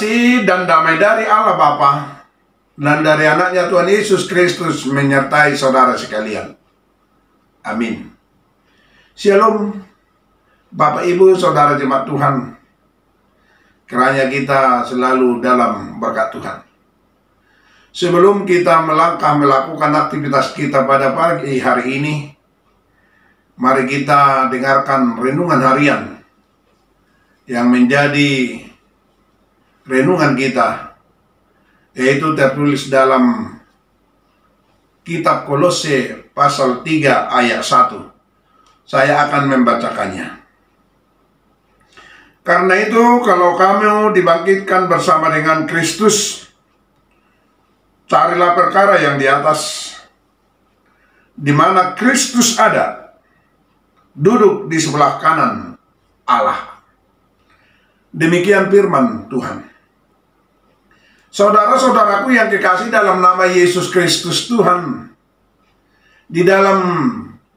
Kasih dan damai dari Allah Bapa dan dari anaknya Tuhan Yesus Kristus menyertai saudara sekalian. Amin. Shalom, Bapak Ibu, Saudara Jemaat Tuhan. Kiranya kita selalu dalam berkat Tuhan. Sebelum kita melangkah melakukan aktivitas kita pada pagi hari ini, mari kita dengarkan renungan harian yang menjadi renungan kita, yaitu tertulis dalam kitab Kolose pasal 3 ayat 1. Saya akan membacakannya. Karena itu, kalau kamu dibangkitkan bersama dengan Kristus, Carilah perkara yang di atas, di mana Kristus ada, duduk di sebelah kanan Allah. Demikian firman Tuhan. Saudara-saudaraku yang kekasih dalam nama Yesus Kristus Tuhan, di dalam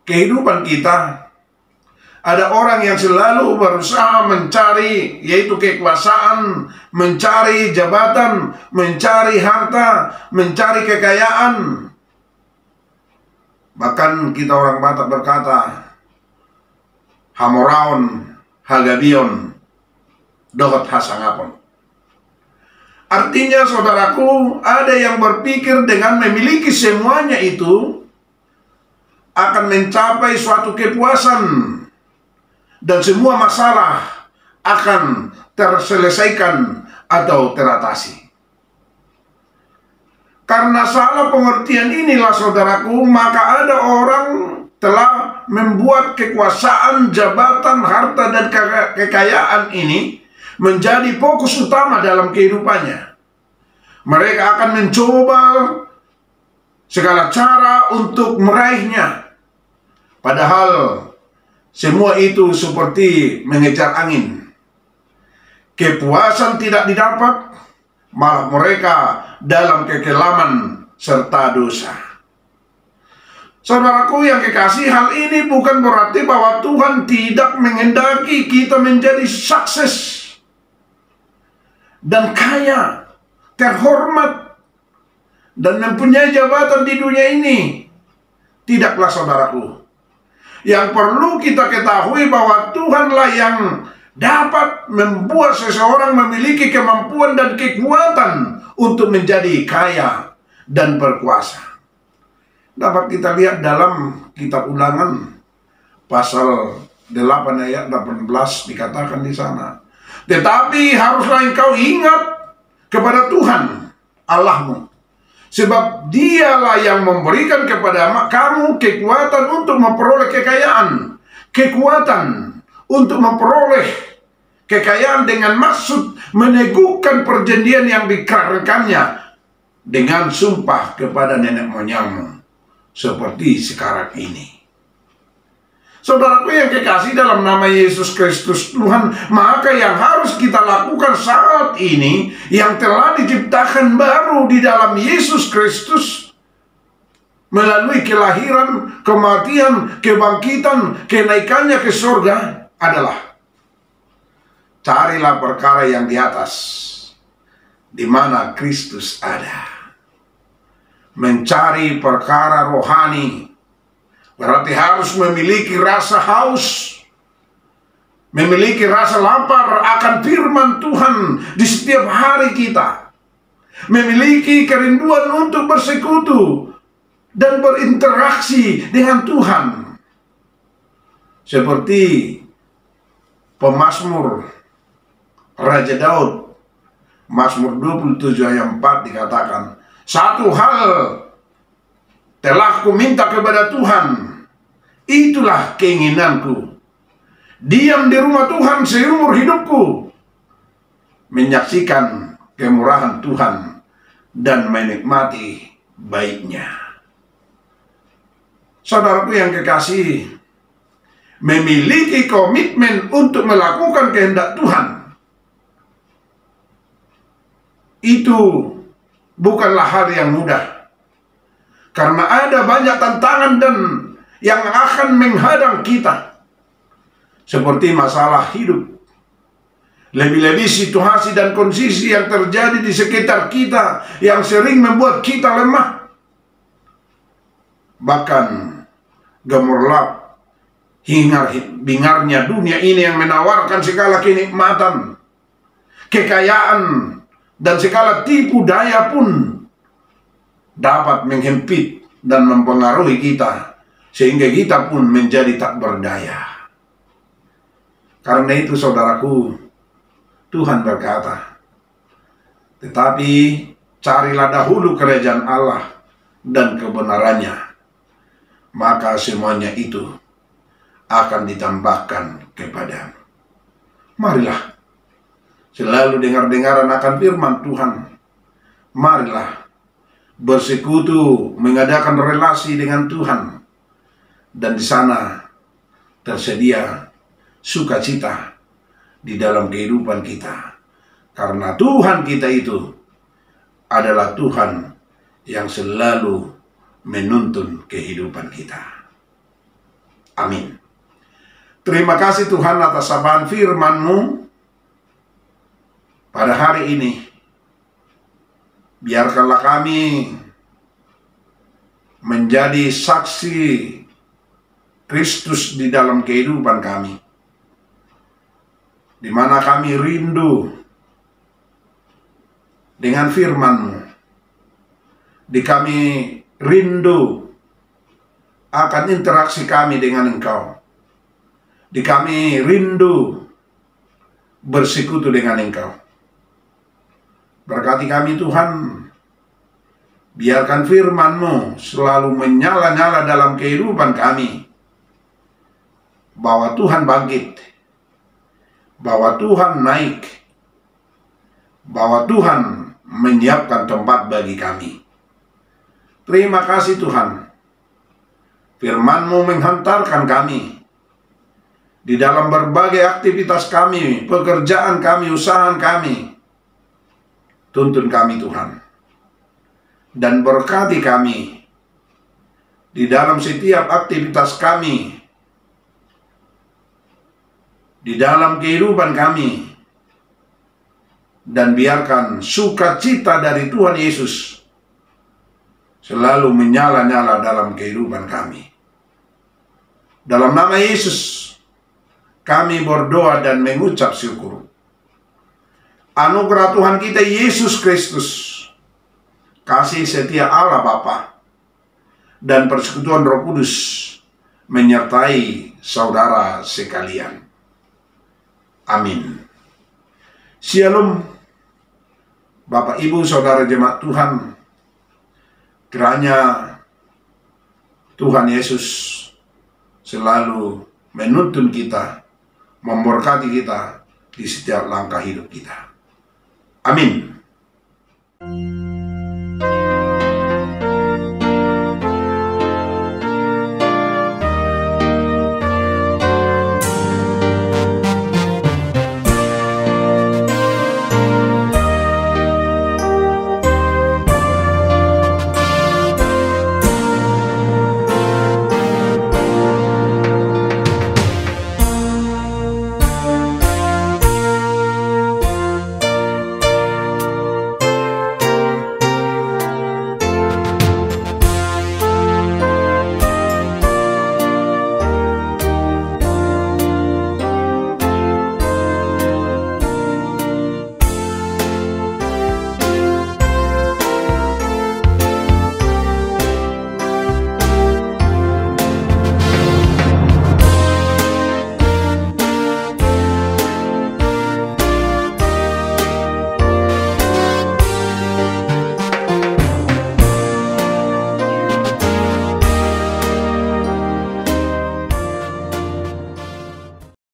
kehidupan kita, ada orang yang selalu berusaha mencari yaitu kekuasaan, mencari jabatan, mencari harta, mencari kekayaan. Bahkan kita orang Batak berkata, Hamoraon, Hagabion, Dogot Hasangapon. Artinya saudaraku, ada yang berpikir dengan memiliki semuanya itu akan mencapai suatu kepuasan dan semua masalah akan terselesaikan atau teratasi. Karena salah pengertian inilah saudaraku, maka ada orang telah membuat kekuasaan, jabatan, harta, dan kekayaan ini menjadi fokus utama dalam kehidupannya. Mereka akan mencoba segala cara untuk meraihnya. Padahal semua itu seperti mengejar angin. Kepuasan tidak didapat, malah mereka dalam kekelaman serta dosa. Saudaraku yang kekasih, hal ini bukan berarti bahwa Tuhan tidak mengendaki kita menjadi sukses dan kaya, terhormat, dan mempunyai jabatan di dunia ini. Tidaklah saudaraku. Yang perlu kita ketahui bahwa Tuhanlah yang dapat membuat seseorang memiliki kemampuan dan kekuatan untuk menjadi kaya dan berkuasa. Dapat kita lihat dalam kitab ulangan pasal 8 ayat 18 dikatakan di sana. Tetapi haruslah engkau ingat kepada Tuhan Allahmu Sebab dialah yang memberikan kepada kamu kekuatan untuk memperoleh kekayaan. Kekuatan untuk memperoleh kekayaan dengan maksud meneguhkan perjanjian yang dikarenakannya dengan sumpah kepada nenek moyangmu. Seperti sekarang ini. Saudaraku yang kekasih dalam nama Yesus Kristus Tuhan, maka yang harus kita lakukan saat ini yang telah diciptakan baru di dalam Yesus Kristus melalui kelahiran, kematian, kebangkitan, kenaikannya ke surga adalah carilah perkara yang di atas di mana Kristus ada. Mencari perkara rohani Berarti harus memiliki rasa haus, memiliki rasa lapar akan firman Tuhan di setiap hari kita. Memiliki kerinduan untuk bersekutu dan berinteraksi dengan Tuhan. Seperti pemazmur Raja Daud Mazmur 27 ayat 4 dikatakan Satu hal telah ku minta kepada Tuhan. Itulah keinginanku. Diam di rumah Tuhan seumur hidupku. Menyaksikan kemurahan Tuhan dan menikmati baiknya. Saudaraku yang kekasih, memiliki komitmen untuk melakukan kehendak Tuhan. Itu bukanlah hal yang mudah. Karena ada banyak tantangan dan yang akan menghadang kita. Seperti masalah hidup, Lebih-lebih situasi dan kondisi yang terjadi di sekitar kita yang sering membuat kita lemah. Bahkan gemerlap hingar bingarnya dunia ini yang menawarkan segala kenikmatan, kekayaan, dan segala tipu daya pun dapat menghempit dan mempengaruhi kita sehingga kita pun menjadi tak berdaya. Karena itu saudaraku, Tuhan berkata, tetapi carilah dahulu kerajaan Allah dan kebenarannya, maka semuanya itu akan ditambahkan kepadamu. Marilah selalu dengar-dengaran akan firman Tuhan. Marilah bersekutu, mengadakan relasi dengan Tuhan. Dan di sana tersedia sukacita di dalam kehidupan kita. Karena Tuhan kita itu adalah Tuhan yang selalu menuntun kehidupan kita. Amin. Terima kasih Tuhan atas sabaan firman-Mu pada hari ini. Biarkanlah kami menjadi saksi Kristus di dalam kehidupan kami di mana kami rindu dengan firman-Mu. Di kami rindu akan interaksi kami dengan Engkau. Di kami rindu bersekutu dengan Engkau. Berkati kami Tuhan, biarkan firman-Mu selalu menyala-nyala dalam kehidupan kami. Bahwa Tuhan bangkit bahwa Tuhan naik, bahwa Tuhan menyiapkan tempat bagi kami. Terima kasih Tuhan. Firman-Mu menghantarkan kami di dalam berbagai aktivitas kami, pekerjaan kami, usaha kami. Tuntun kami Tuhan. Dan berkati kami di dalam setiap aktivitas kami di dalam kehidupan kami dan biarkan sukacita dari Tuhan Yesus selalu menyala-nyala dalam kehidupan kami. Dalam nama Yesus, kami berdoa dan mengucap syukur. Anugerah Tuhan kita Yesus Kristus, kasih setia Allah Bapa, dan persekutuan Roh Kudus menyertai saudara sekalian. Amin. Shalom, Bapak Ibu Saudara Jemaat Tuhan. Kiranya Tuhan Yesus selalu menuntun kita, memberkati kita di setiap langkah hidup kita. Amin.